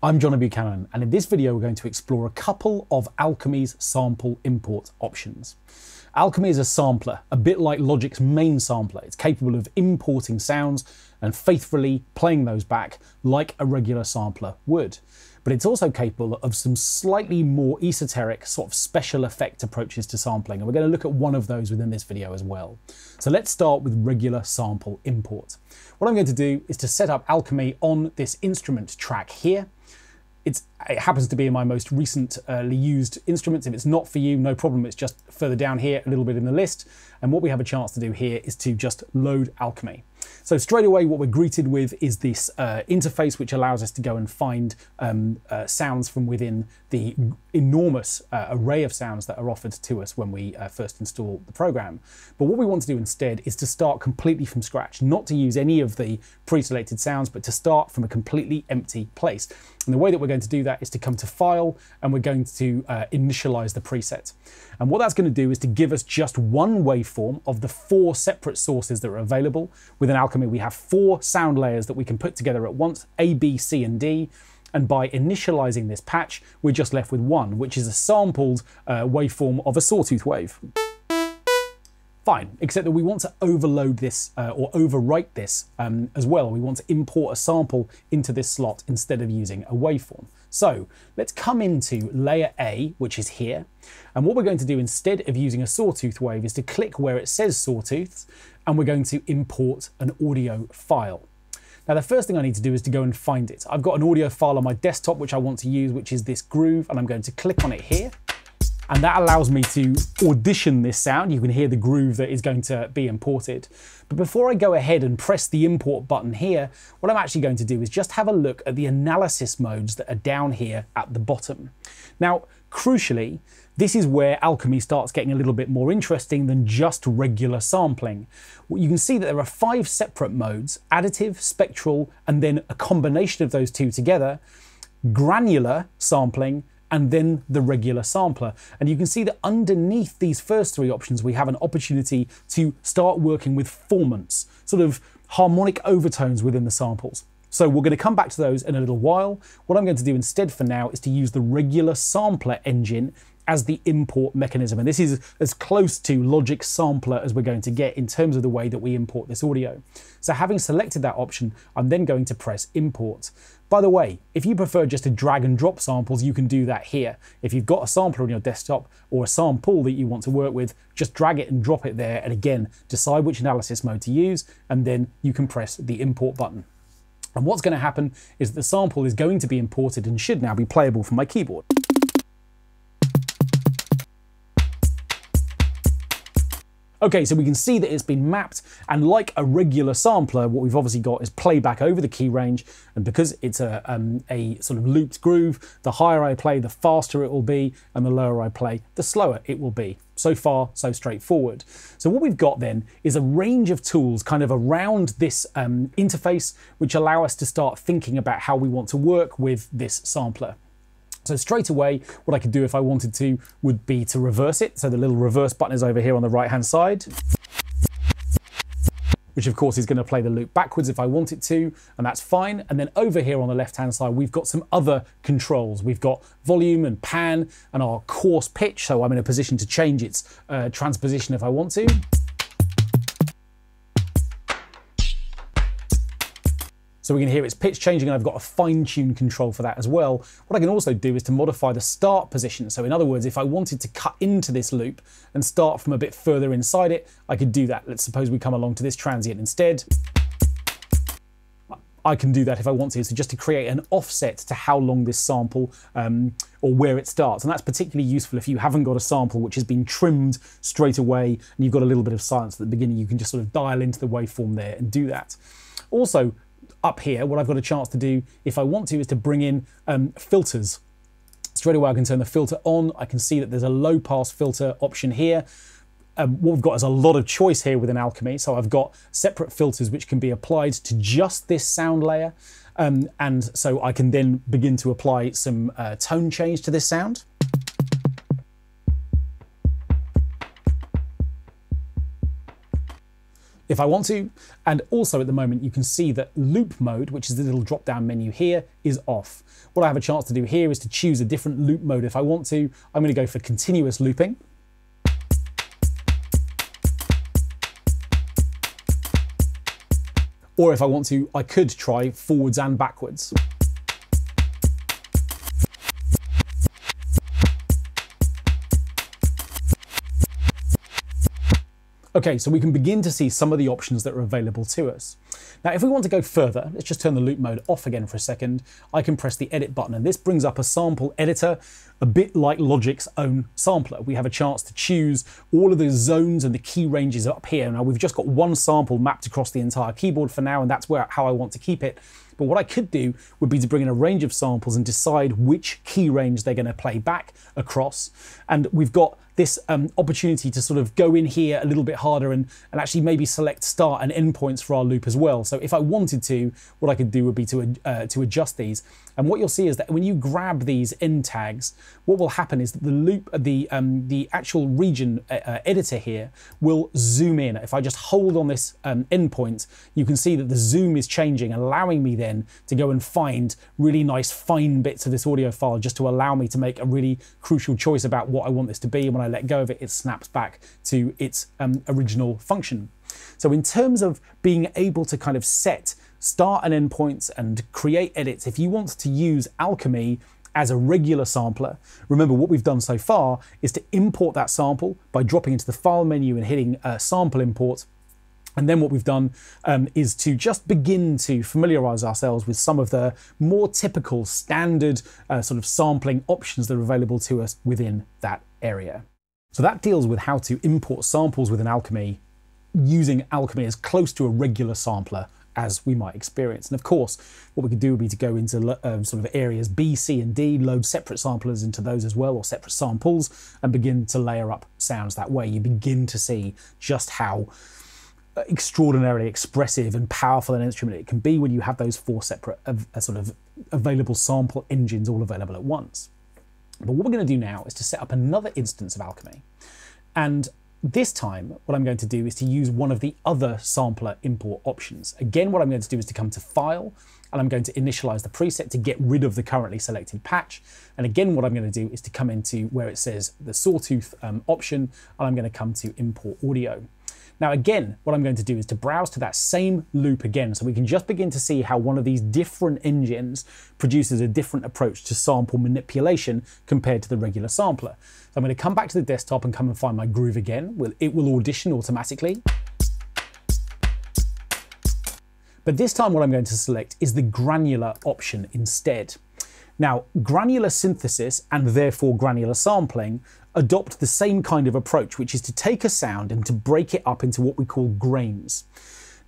I'm Jono Buchanan, and in this video we're going to explore a couple of Alchemy's sample import options. Alchemy is a sampler, a bit like Logic's main sampler. It's capable of importing sounds and faithfully playing those back like a regular sampler would. But it's also capable of some slightly more esoteric, sort of special effect approaches to sampling, and we're going to look at one of those within this video as well. So let's start with regular sample import. What I'm going to do is to set up Alchemy on this instrument track here, it's, it happens to be in my most recently uh, used instruments. If it's not for you, no problem. It's just further down here, a little bit in the list. And what we have a chance to do here is to just load Alchemy. So straight away, what we're greeted with is this uh, interface, which allows us to go and find um, uh, sounds from within the enormous uh, array of sounds that are offered to us when we uh, first install the program. But what we want to do instead is to start completely from scratch, not to use any of the pre-selected sounds, but to start from a completely empty place. And the way that we're going to do that is to come to File, and we're going to uh, initialize the preset. And what that's going to do is to give us just one waveform of the four separate sources that are available. Within Alchemy, we have four sound layers that we can put together at once, A, B, C, and D. And by initializing this patch, we're just left with one, which is a sampled uh, waveform of a sawtooth wave. Fine, except that we want to overload this uh, or overwrite this um, as well. We want to import a sample into this slot instead of using a waveform. So let's come into layer A, which is here. And what we're going to do instead of using a sawtooth wave is to click where it says sawtooth, and we're going to import an audio file. Now the first thing I need to do is to go and find it. I've got an audio file on my desktop which I want to use, which is this groove, and I'm going to click on it here. And that allows me to audition this sound. You can hear the groove that is going to be imported. But before I go ahead and press the import button here, what I'm actually going to do is just have a look at the analysis modes that are down here at the bottom. Now, crucially, this is where alchemy starts getting a little bit more interesting than just regular sampling. You can see that there are five separate modes, additive, spectral, and then a combination of those two together, granular sampling, and then the regular sampler. And you can see that underneath these first three options, we have an opportunity to start working with formants, sort of harmonic overtones within the samples. So we're going to come back to those in a little while. What I'm going to do instead for now is to use the regular sampler engine as the import mechanism. And this is as close to Logic Sampler as we're going to get in terms of the way that we import this audio. So having selected that option, I'm then going to press import. By the way, if you prefer just to drag and drop samples, you can do that here. If you've got a sampler on your desktop or a sample that you want to work with, just drag it and drop it there. And again, decide which analysis mode to use, and then you can press the import button. And what's going to happen is the sample is going to be imported and should now be playable from my keyboard. Okay, so we can see that it's been mapped, and like a regular sampler, what we've obviously got is playback over the key range, and because it's a, um, a sort of looped groove, the higher I play, the faster it will be, and the lower I play, the slower it will be. So far, so straightforward. So what we've got then is a range of tools kind of around this um, interface, which allow us to start thinking about how we want to work with this sampler. So straight away, what I could do if I wanted to would be to reverse it. So the little reverse button is over here on the right hand side which of course is going to play the loop backwards if I want it to, and that's fine. And then over here on the left-hand side, we've got some other controls. We've got volume and pan and our coarse pitch, so I'm in a position to change its uh, transposition if I want to. So we can hear its pitch changing and I've got a fine tune control for that as well. What I can also do is to modify the start position. So in other words, if I wanted to cut into this loop and start from a bit further inside it, I could do that. Let's suppose we come along to this transient instead. I can do that if I want to, so just to create an offset to how long this sample um, or where it starts. And that's particularly useful if you haven't got a sample which has been trimmed straight away and you've got a little bit of silence at the beginning, you can just sort of dial into the waveform there and do that. Also, up here, what I've got a chance to do, if I want to, is to bring in um, filters. Straight away I can turn the filter on. I can see that there's a low pass filter option here. Um, what we've got is a lot of choice here within Alchemy. So I've got separate filters which can be applied to just this sound layer. Um, and so I can then begin to apply some uh, tone change to this sound. If I want to. And also at the moment, you can see that loop mode, which is the little drop down menu here, is off. What I have a chance to do here is to choose a different loop mode if I want to. I'm going to go for continuous looping. Or if I want to, I could try forwards and backwards. Okay, so we can begin to see some of the options that are available to us. Now, if we want to go further, let's just turn the loop mode off again for a second. I can press the edit button and this brings up a sample editor, a bit like Logic's own sampler. We have a chance to choose all of the zones and the key ranges up here. Now, we've just got one sample mapped across the entire keyboard for now, and that's where how I want to keep it. But what I could do would be to bring in a range of samples and decide which key range they're going to play back across. And we've got this um, opportunity to sort of go in here a little bit harder and, and actually maybe select start and end points for our loop as well. So if I wanted to, what I could do would be to, uh, to adjust these. And what you'll see is that when you grab these end tags, what will happen is that the loop, the, um, the actual region uh, uh editor here will zoom in. If I just hold on this um, endpoint, you can see that the zoom is changing, allowing me then to go and find really nice fine bits of this audio file just to allow me to make a really crucial choice about what I want this to be. When I let go of it, it snaps back to its um, original function. So in terms of being able to kind of set start and end points and create edits, if you want to use Alchemy as a regular sampler, remember what we've done so far is to import that sample by dropping into the file menu and hitting uh, sample import and then what we've done um, is to just begin to familiarize ourselves with some of the more typical standard uh, sort of sampling options that are available to us within that area. So that deals with how to import samples within Alchemy using Alchemy as close to a regular sampler as we might experience. And of course, what we could do would be to go into um, sort of areas B, C, and D, load separate samplers into those as well, or separate samples, and begin to layer up sounds that way. You begin to see just how extraordinarily expressive and powerful an instrument it can be when you have those four separate uh, sort of available sample engines all available at once. But what we're going to do now is to set up another instance of Alchemy. And this time, what I'm going to do is to use one of the other sampler import options. Again, what I'm going to do is to come to File, and I'm going to initialize the preset to get rid of the currently selected patch. And again, what I'm going to do is to come into where it says the sawtooth um, option, and I'm going to come to Import Audio. Now again, what I'm going to do is to browse to that same loop again so we can just begin to see how one of these different engines produces a different approach to sample manipulation compared to the regular sampler. So I'm going to come back to the desktop and come and find my groove again. It will audition automatically. But this time what I'm going to select is the granular option instead. Now, granular synthesis and therefore granular sampling adopt the same kind of approach, which is to take a sound and to break it up into what we call grains.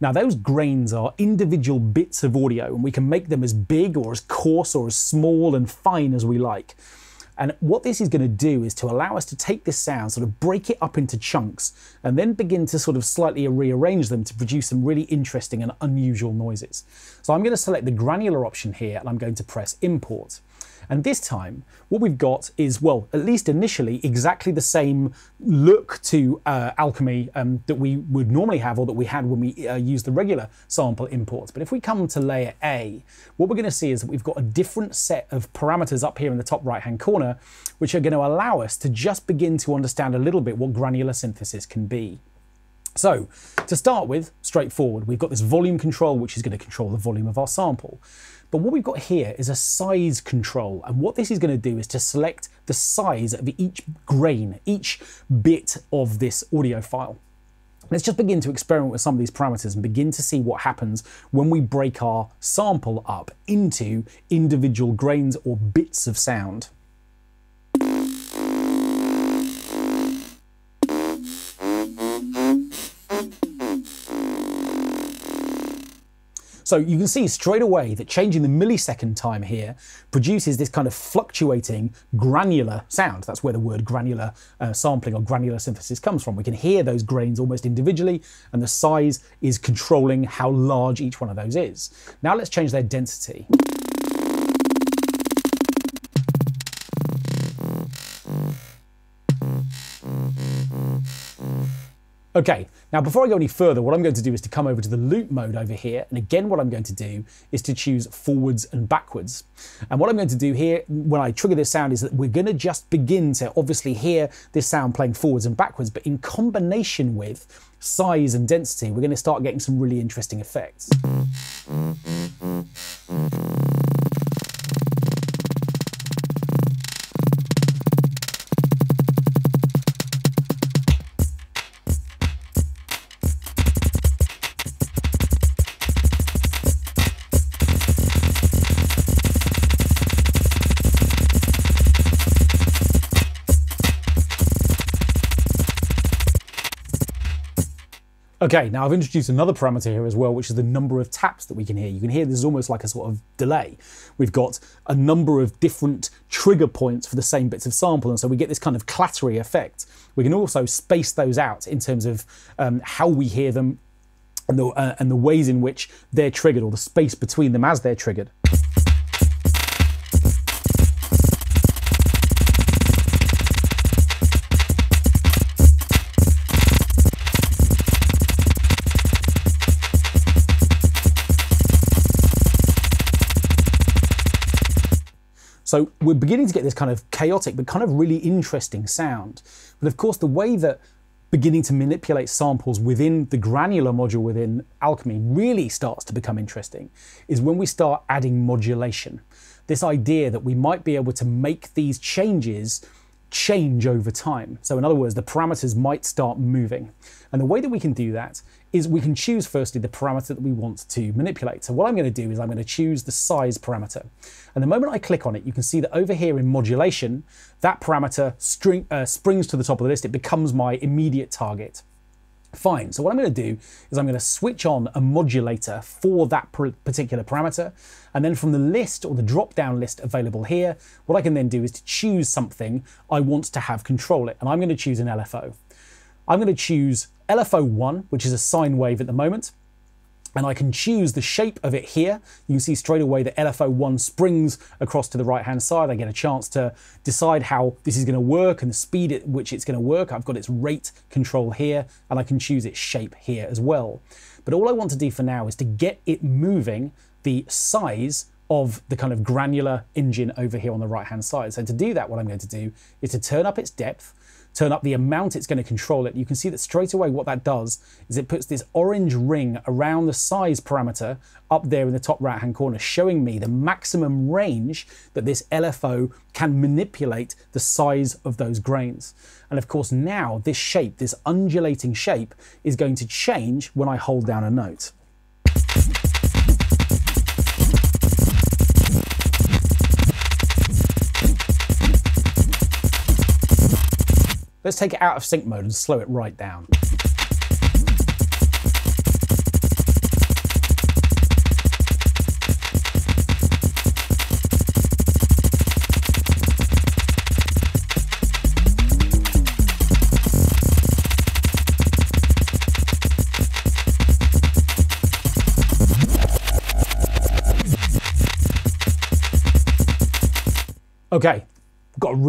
Now, those grains are individual bits of audio, and we can make them as big or as coarse or as small and fine as we like. And what this is going to do is to allow us to take this sound, sort of break it up into chunks, and then begin to sort of slightly rearrange them to produce some really interesting and unusual noises. So I'm going to select the granular option here, and I'm going to press import. And this time, what we've got is, well, at least initially, exactly the same look to uh, Alchemy um, that we would normally have or that we had when we uh, use the regular sample imports. But if we come to layer A, what we're going to see is that we've got a different set of parameters up here in the top right-hand corner, which are going to allow us to just begin to understand a little bit what granular synthesis can be. So, to start with, straightforward, we've got this volume control, which is going to control the volume of our sample. But what we've got here is a size control. And what this is going to do is to select the size of each grain, each bit of this audio file. Let's just begin to experiment with some of these parameters and begin to see what happens when we break our sample up into individual grains or bits of sound. So you can see straight away that changing the millisecond time here produces this kind of fluctuating granular sound. That's where the word granular uh, sampling or granular synthesis comes from. We can hear those grains almost individually and the size is controlling how large each one of those is. Now let's change their density. Okay, now before I go any further, what I'm going to do is to come over to the loop mode over here. And again, what I'm going to do is to choose forwards and backwards. And what I'm going to do here when I trigger this sound is that we're going to just begin to obviously hear this sound playing forwards and backwards, but in combination with size and density, we're going to start getting some really interesting effects. Okay, now I've introduced another parameter here as well, which is the number of taps that we can hear. You can hear this is almost like a sort of delay. We've got a number of different trigger points for the same bits of sample, and so we get this kind of clattery effect. We can also space those out in terms of um, how we hear them and the, uh, and the ways in which they're triggered, or the space between them as they're triggered. So we're beginning to get this kind of chaotic but kind of really interesting sound. But of course, the way that beginning to manipulate samples within the granular module within Alchemy really starts to become interesting is when we start adding modulation. This idea that we might be able to make these changes change over time. So in other words, the parameters might start moving. And the way that we can do that is we can choose firstly the parameter that we want to manipulate. So what I'm going to do is I'm going to choose the size parameter. And the moment I click on it, you can see that over here in modulation, that parameter uh, springs to the top of the list. It becomes my immediate target. Fine, so what I'm going to do is I'm going to switch on a modulator for that particular parameter, and then from the list or the drop-down list available here, what I can then do is to choose something I want to have control it, and I'm going to choose an LFO. I'm going to choose LFO1, which is a sine wave at the moment, and I can choose the shape of it here. You can see straight away that LFO1 springs across to the right hand side. I get a chance to decide how this is going to work and the speed at which it's going to work. I've got its rate control here and I can choose its shape here as well. But all I want to do for now is to get it moving the size of the kind of granular engine over here on the right hand side. So to do that, what I'm going to do is to turn up its depth turn up the amount it's going to control it, you can see that straight away what that does is it puts this orange ring around the size parameter up there in the top right hand corner, showing me the maximum range that this LFO can manipulate the size of those grains. And of course now this shape, this undulating shape, is going to change when I hold down a note. Let's take it out of sync mode and slow it right down.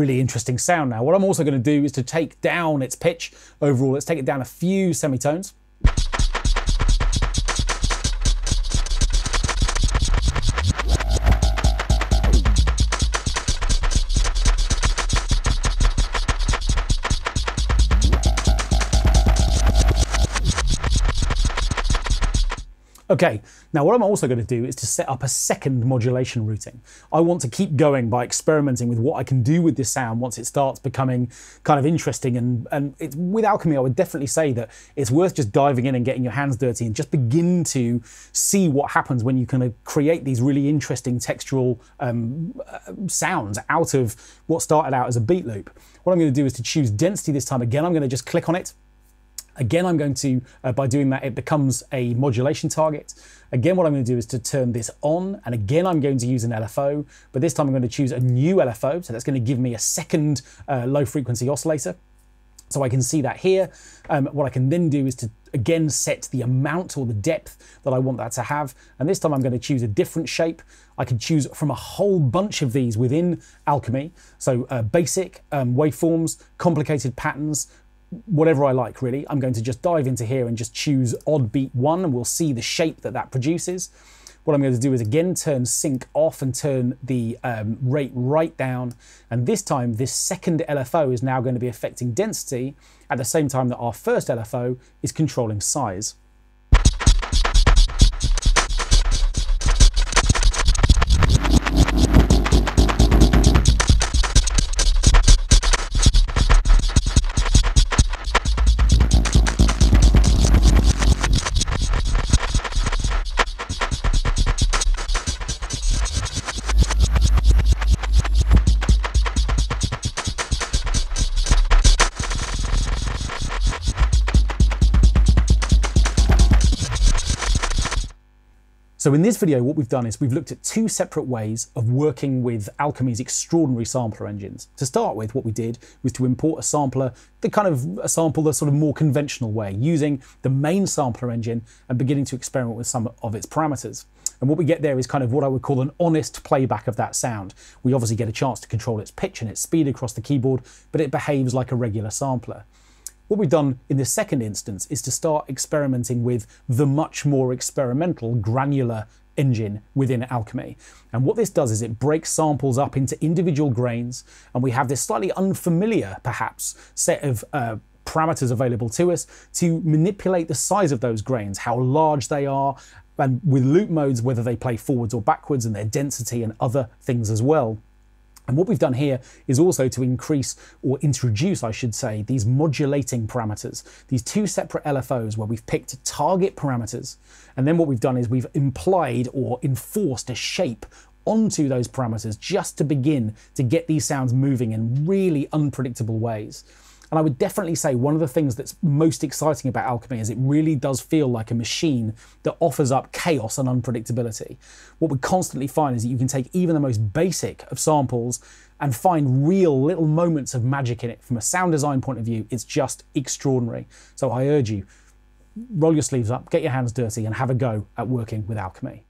Really interesting sound now. What I'm also going to do is to take down its pitch overall. Let's take it down a few semitones. Okay, now what I'm also going to do is to set up a second modulation routing. I want to keep going by experimenting with what I can do with this sound once it starts becoming kind of interesting. And, and it's, with Alchemy, I would definitely say that it's worth just diving in and getting your hands dirty and just begin to see what happens when you kind of create these really interesting textural um, uh, sounds out of what started out as a beat loop. What I'm going to do is to choose density this time. Again, I'm going to just click on it Again, I'm going to, uh, by doing that, it becomes a modulation target. Again, what I'm going to do is to turn this on, and again, I'm going to use an LFO, but this time I'm going to choose a new LFO, so that's going to give me a second uh, low frequency oscillator. So I can see that here. Um, what I can then do is to again set the amount or the depth that I want that to have. And this time I'm going to choose a different shape. I can choose from a whole bunch of these within Alchemy. So uh, basic um, waveforms, complicated patterns, whatever I like really. I'm going to just dive into here and just choose odd beat one and we'll see the shape that that produces. What I'm going to do is again turn sync off and turn the um, rate right down. And this time, this second LFO is now going to be affecting density at the same time that our first LFO is controlling size. So in this video, what we've done is we've looked at two separate ways of working with Alchemy's extraordinary sampler engines. To start with, what we did was to import a sampler, the kind of a sample the sort of more conventional way, using the main sampler engine and beginning to experiment with some of its parameters. And what we get there is kind of what I would call an honest playback of that sound. We obviously get a chance to control its pitch and its speed across the keyboard, but it behaves like a regular sampler. What we've done in this second instance is to start experimenting with the much more experimental granular engine within Alchemy. And what this does is it breaks samples up into individual grains, and we have this slightly unfamiliar, perhaps, set of uh, parameters available to us to manipulate the size of those grains, how large they are, and with loop modes, whether they play forwards or backwards, and their density and other things as well. And what we've done here is also to increase or introduce, I should say, these modulating parameters, these two separate LFOs where we've picked target parameters. And then what we've done is we've implied or enforced a shape onto those parameters just to begin to get these sounds moving in really unpredictable ways. And I would definitely say one of the things that's most exciting about Alchemy is it really does feel like a machine that offers up chaos and unpredictability. What we constantly find is that you can take even the most basic of samples and find real little moments of magic in it. From a sound design point of view, it's just extraordinary. So I urge you, roll your sleeves up, get your hands dirty, and have a go at working with Alchemy.